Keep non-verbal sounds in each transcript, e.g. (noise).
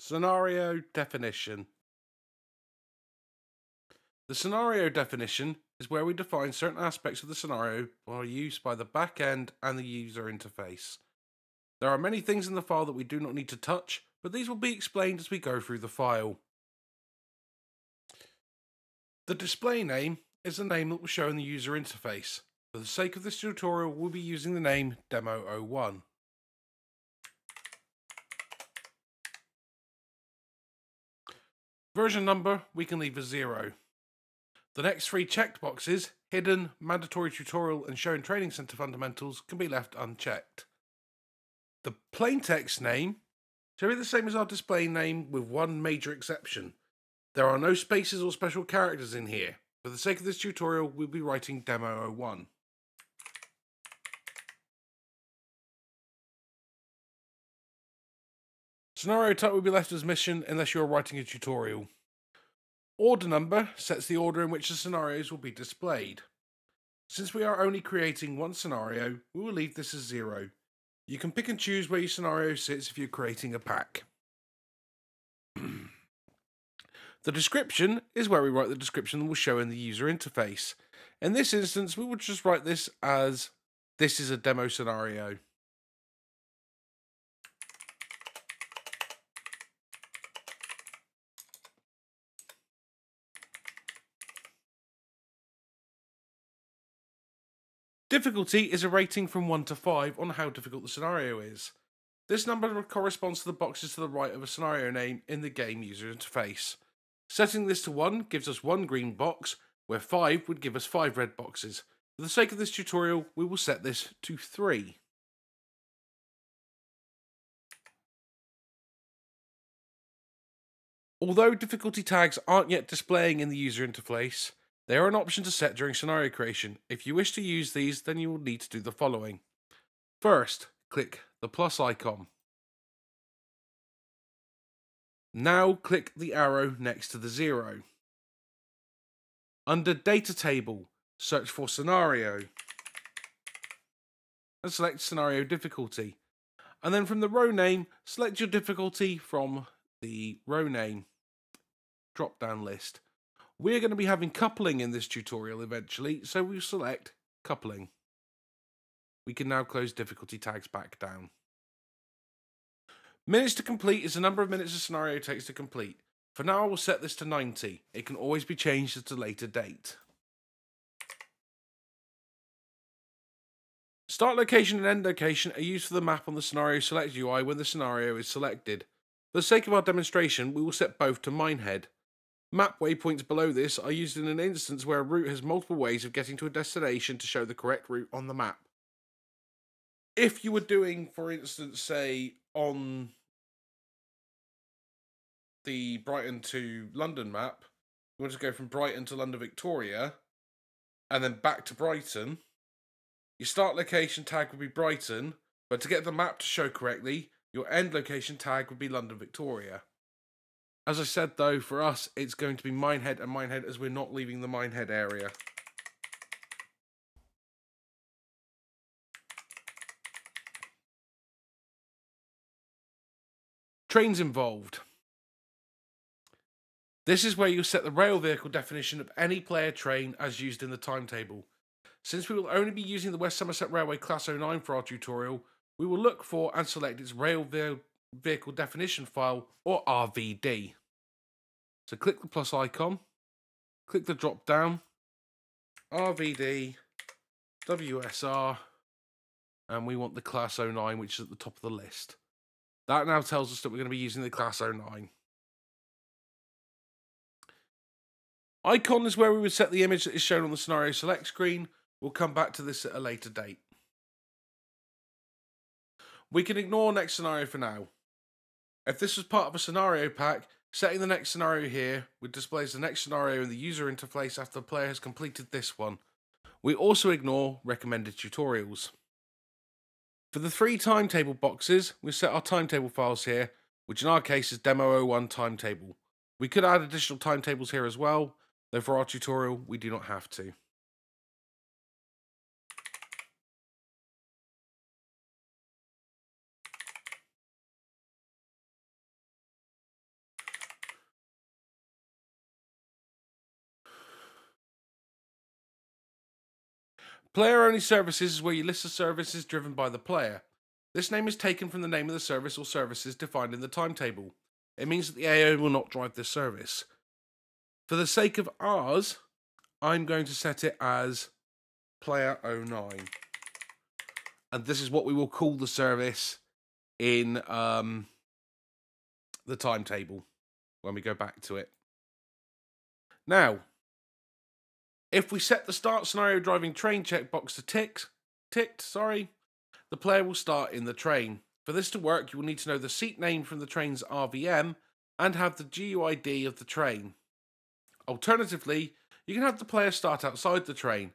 Scenario definition. The scenario definition is where we define certain aspects of the scenario for use by the back end and the user interface. There are many things in the file that we do not need to touch, but these will be explained as we go through the file. The display name is the name that will show in the user interface. For the sake of this tutorial, we'll be using the name Demo01. Version number, we can leave as zero. The next three checked boxes, hidden, mandatory tutorial, and shown training center fundamentals, can be left unchecked. The plain text name shall be the same as our display name with one major exception. There are no spaces or special characters in here. For the sake of this tutorial, we'll be writing Demo 01. Scenario type will be left as mission unless you are writing a tutorial. Order number sets the order in which the scenarios will be displayed. Since we are only creating one scenario, we will leave this as zero. You can pick and choose where your scenario sits if you're creating a pack. (clears throat) the description is where we write the description that will show in the user interface. In this instance, we will just write this as this is a demo scenario. Difficulty is a rating from 1 to 5 on how difficult the scenario is. This number corresponds to the boxes to the right of a scenario name in the game user interface. Setting this to 1 gives us 1 green box, where 5 would give us 5 red boxes. For the sake of this tutorial, we will set this to 3. Although difficulty tags aren't yet displaying in the user interface, they are an option to set during scenario creation. If you wish to use these, then you will need to do the following. First, click the plus icon. Now click the arrow next to the zero. Under Data Table, search for Scenario and select Scenario Difficulty. And then from the row name, select your difficulty from the row name drop down list. We're going to be having coupling in this tutorial eventually, so we'll select coupling. We can now close difficulty tags back down. Minutes to complete is the number of minutes a scenario takes to complete. For now, I will set this to 90. It can always be changed at a later date. Start location and end location are used for the map on the scenario select UI when the scenario is selected. For the sake of our demonstration, we will set both to Minehead. Map waypoints below this are used in an instance where a route has multiple ways of getting to a destination to show the correct route on the map. If you were doing, for instance, say on the Brighton to London map, you want to go from Brighton to London Victoria and then back to Brighton, your start location tag would be Brighton, but to get the map to show correctly, your end location tag would be London Victoria. As I said though, for us, it's going to be Minehead and Minehead as we're not leaving the Minehead area. Trains involved. This is where you set the rail vehicle definition of any player train as used in the timetable. Since we will only be using the West Somerset Railway Class 09 for our tutorial, we will look for and select its rail vehicle definition file or RVD. So click the plus icon, click the drop down, RVD, WSR, and we want the class 09, which is at the top of the list. That now tells us that we're going to be using the class 09. Icon is where we would set the image that is shown on the scenario select screen. We'll come back to this at a later date. We can ignore next scenario for now. If this was part of a scenario pack, Setting the next scenario here, which displays the next scenario in the user interface after the player has completed this one. We also ignore recommended tutorials. For the three timetable boxes, we set our timetable files here, which in our case is demo 01 timetable. We could add additional timetables here as well, though for our tutorial we do not have to. Player only services is where you list the services driven by the player. This name is taken from the name of the service or services defined in the timetable. It means that the AI will not drive this service. For the sake of ours, I'm going to set it as player 09. And this is what we will call the service in um, the timetable when we go back to it. Now, if we set the start scenario driving train checkbox to tick, ticked, sorry, the player will start in the train. For this to work, you will need to know the seat name from the train's RVM and have the GUID of the train. Alternatively, you can have the player start outside the train.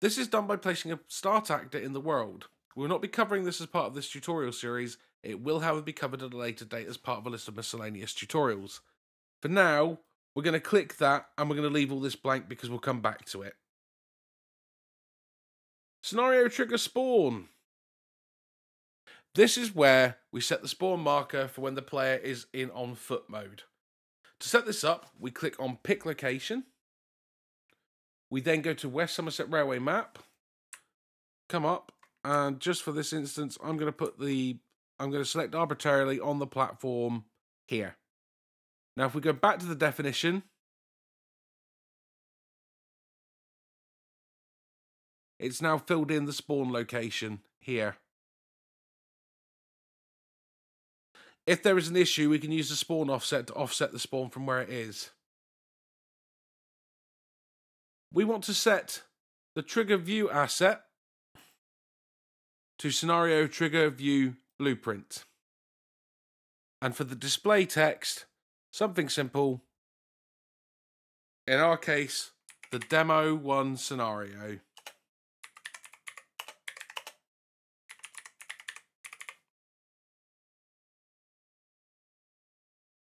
This is done by placing a start actor in the world. We will not be covering this as part of this tutorial series. It will, however, be covered at a later date as part of a list of miscellaneous tutorials. For now, we're going to click that and we're going to leave all this blank because we'll come back to it. Scenario trigger spawn. This is where we set the spawn marker for when the player is in on foot mode. To set this up, we click on pick location. We then go to West Somerset Railway map, come up, and just for this instance, I'm going to put the, I'm going to select arbitrarily on the platform here. Now, if we go back to the definition, it's now filled in the spawn location here. If there is an issue, we can use the spawn offset to offset the spawn from where it is. We want to set the trigger view asset to scenario trigger view blueprint. And for the display text, something simple. In our case, the demo one scenario.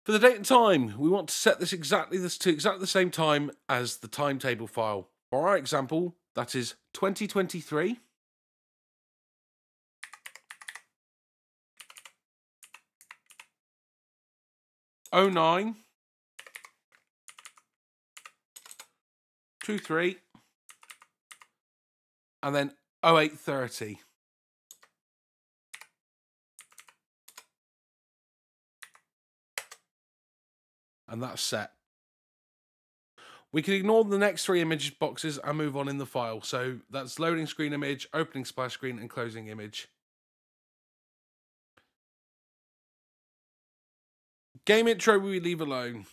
For the date and time, we want to set this exactly this to exactly the same time as the timetable file. For our example, that is 2023. Oh nine two three and then 0830. and that's set. We can ignore the next three image boxes and move on in the file. So that's loading screen image, opening splash screen, and closing image. Game intro we leave alone.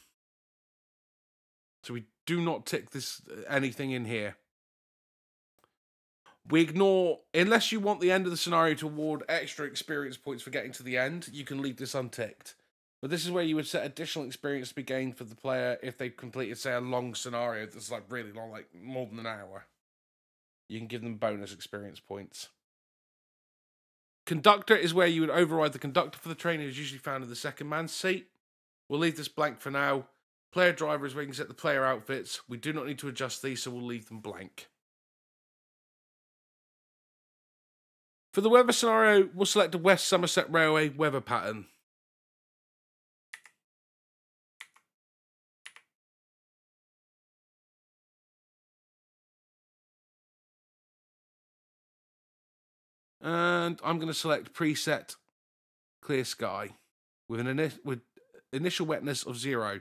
So we do not tick this uh, anything in here. We ignore, unless you want the end of the scenario to award extra experience points for getting to the end, you can leave this unticked. But this is where you would set additional experience to be gained for the player if they completed, say, a long scenario that's like really long, like more than an hour. You can give them bonus experience points. Conductor is where you would override the conductor for the train, who's usually found in the second man's seat. We'll leave this blank for now. Player drivers, we can set the player outfits. We do not need to adjust these, so we'll leave them blank. For the weather scenario, we'll select the West Somerset Railway weather pattern. and I'm going to select preset clear sky with an with initial wetness of zero.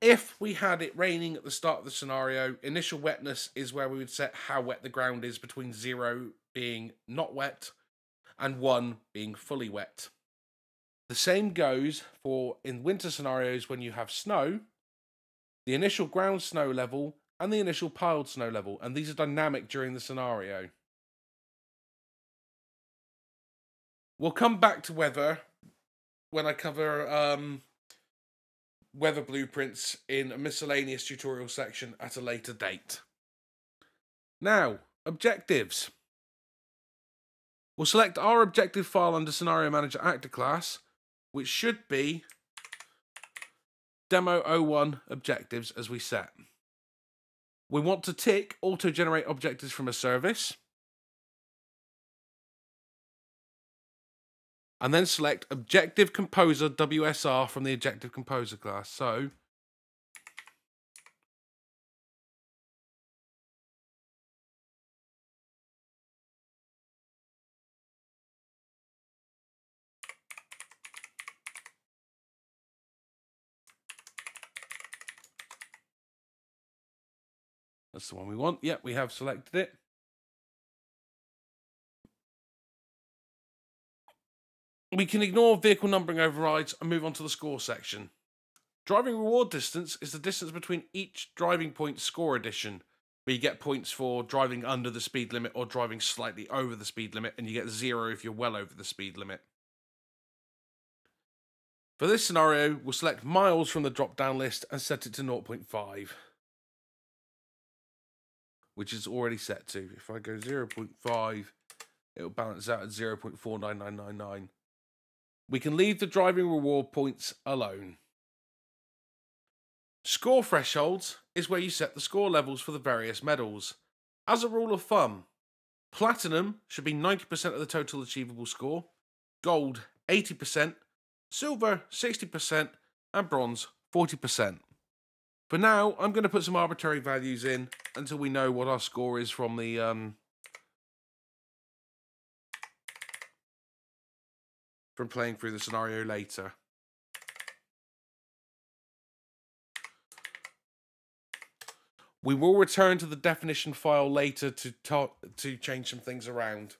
If we had it raining at the start of the scenario, initial wetness is where we would set how wet the ground is between zero being not wet and one being fully wet. The same goes for in winter scenarios when you have snow, the initial ground snow level and the initial piled snow level, and these are dynamic during the scenario. We'll come back to weather when I cover um, weather blueprints in a miscellaneous tutorial section at a later date. Now, objectives. We'll select our objective file under Scenario Manager Actor class, which should be Demo 01 objectives as we set. We want to tick auto generate objectives from a service. and then select Objective Composer WSR from the Objective Composer class. So That's the one we want. Yep, we have selected it. We can ignore vehicle numbering overrides and move on to the score section. Driving reward distance is the distance between each driving point score addition, where you get points for driving under the speed limit or driving slightly over the speed limit, and you get zero if you're well over the speed limit. For this scenario, we'll select miles from the drop down list and set it to 0.5, which is already set to. If I go 0.5, it'll balance out at 0.49999. We can leave the driving reward points alone. Score thresholds is where you set the score levels for the various medals. As a rule of thumb, platinum should be 90% of the total achievable score, gold 80%, silver 60%, and bronze 40%. For now, I'm going to put some arbitrary values in until we know what our score is from the um, from playing through the scenario later. We will return to the definition file later to to change some things around.